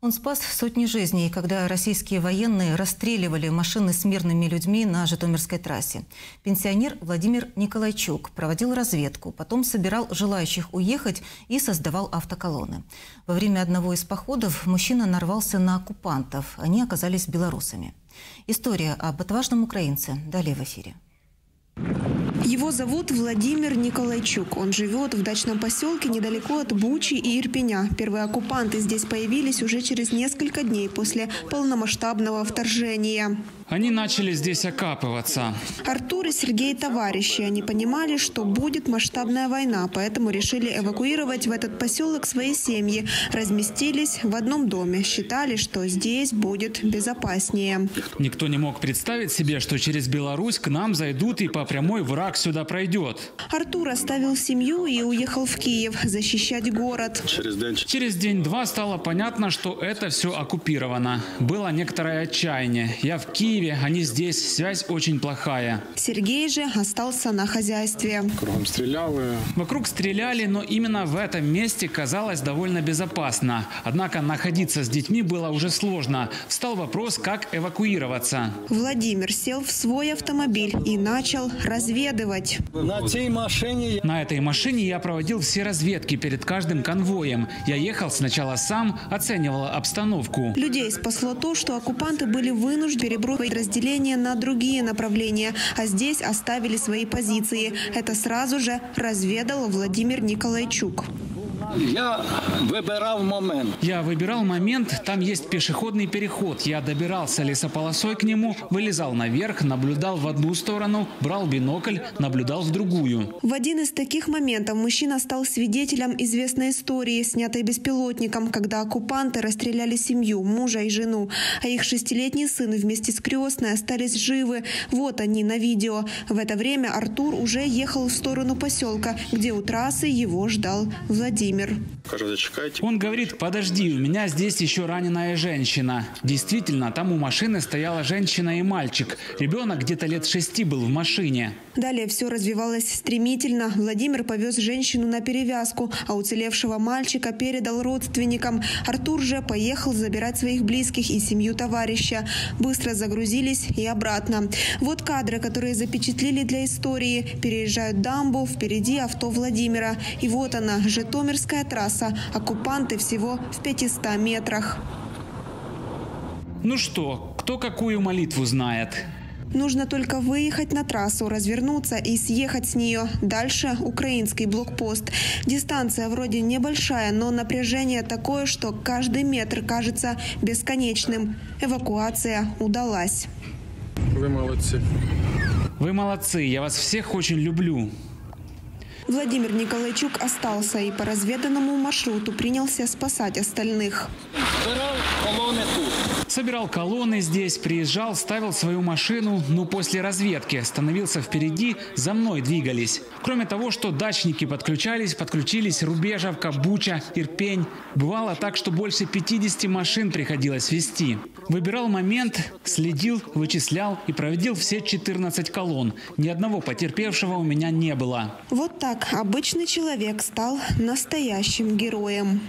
Он спас сотни жизней, когда российские военные расстреливали машины с мирными людьми на Житомирской трассе. Пенсионер Владимир Николайчук проводил разведку, потом собирал желающих уехать и создавал автоколонны. Во время одного из походов мужчина нарвался на оккупантов. Они оказались белорусами. История об отважном украинце. Далее в эфире. Его зовут Владимир Николайчук. Он живет в дачном поселке недалеко от Бучи и Ирпеня. Первые оккупанты здесь появились уже через несколько дней после полномасштабного вторжения. Они начали здесь окапываться. Артур и Сергей товарищи. Они понимали, что будет масштабная война, поэтому решили эвакуировать в этот поселок свои семьи. Разместились в одном доме. Считали, что здесь будет безопаснее. Никто не мог представить себе, что через Беларусь к нам зайдут и по прямой враг сюда пройдет. Артур оставил семью и уехал в Киев защищать город. Через день-два стало понятно, что это все оккупировано. Было некоторое отчаяние. Я в Киеве Киеве, они здесь. Связь очень плохая. Сергей же остался на хозяйстве. Кругом стреляли. Вокруг стреляли, но именно в этом месте казалось довольно безопасно. Однако находиться с детьми было уже сложно. Встал вопрос, как эвакуироваться. Владимир сел в свой автомобиль и начал разведывать. На этой машине... На этой машине я проводил все разведки перед каждым конвоем. Я ехал сначала сам, оценивал обстановку. Людей спасло то, что оккупанты были вынуждены перебросить подразделения на другие направления, а здесь оставили свои позиции. Это сразу же разведал Владимир Николайчук. Я выбирал момент. Я выбирал момент, там есть пешеходный переход. Я добирался лесополосой к нему, вылезал наверх, наблюдал в одну сторону, брал бинокль, наблюдал в другую. В один из таких моментов мужчина стал свидетелем известной истории, снятой беспилотником, когда оккупанты расстреляли семью, мужа и жену, а их шестилетний сын вместе с крестной остались живы. Вот они на видео. В это время Артур уже ехал в сторону поселка, где у трассы его ждал Владимир. Владимир. Он говорит, подожди, у меня здесь еще раненая женщина. Действительно, там у машины стояла женщина и мальчик. Ребенок где-то лет шести был в машине. Далее все развивалось стремительно. Владимир повез женщину на перевязку, а уцелевшего мальчика передал родственникам. Артур же поехал забирать своих близких и семью товарища. Быстро загрузились и обратно. Вот кадры, которые запечатлели для истории. Переезжают дамбу, впереди авто Владимира. И вот она, Житомирская Курская трасса. Оккупанты всего в 500 метрах. Ну что, кто какую молитву знает? Нужно только выехать на трассу, развернуться и съехать с нее. Дальше украинский блокпост. Дистанция вроде небольшая, но напряжение такое, что каждый метр кажется бесконечным. Эвакуация удалась. Вы молодцы. Вы молодцы. Я вас всех очень люблю. Владимир Николайчук остался и по разведанному маршруту принялся спасать остальных. Собирал колонны здесь, приезжал, ставил свою машину, но после разведки становился впереди, за мной двигались. Кроме того, что дачники подключались, подключились Рубежевка, Буча, Ирпень. Бывало так, что больше 50 машин приходилось вести. Выбирал момент, следил, вычислял и проводил все 14 колонн. Ни одного потерпевшего у меня не было. Вот так обычный человек стал настоящим героем.